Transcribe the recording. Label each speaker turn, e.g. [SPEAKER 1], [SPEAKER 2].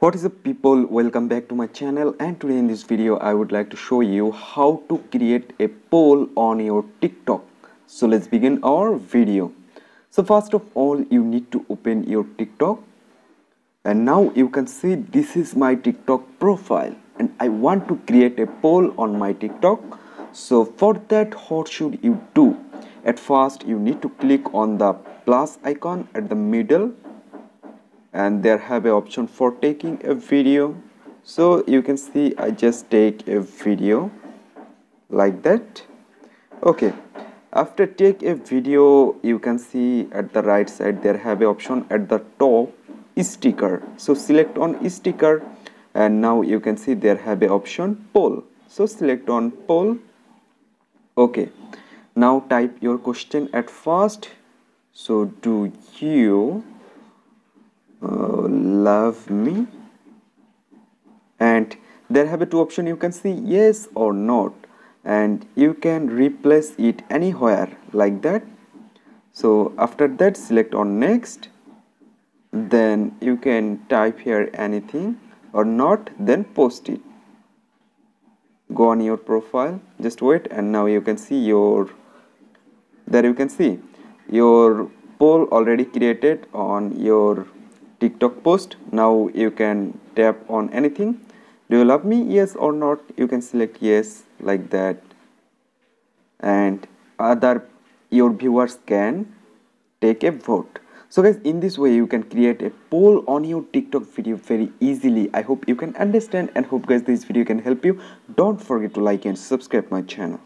[SPEAKER 1] what is up people? Welcome back to my channel and today in this video i would like to show you how to create a poll on your tiktok. So let's begin our video. So first of all you need to open your tiktok. And now you can see this is my tiktok profile and i want to create a poll on my tiktok. So for that what should you do? At first you need to click on the plus icon at the middle and there have a option for taking a video. So you can see I just take a video like that. Okay. After take a video you can see at the right side there have a option at the top sticker. So select on sticker and now you can see there have a option poll. So select on poll. Okay. Now type your question at first. So do you uh, love me? And there have a two option you can see yes or not. And you can replace it anywhere like that. So after that select on next. Then you can type here anything or not then post it. Go on your profile. Just wait and now you can see your there you can see your poll already created on your tiktok post. Now you can tap on anything. Do you love me? Yes or not? You can select yes like that. And other your viewers can take a vote. So guys in this way you can create a poll on your tiktok video very easily. I hope you can understand and hope guys this video can help you. Don't forget to like and subscribe my channel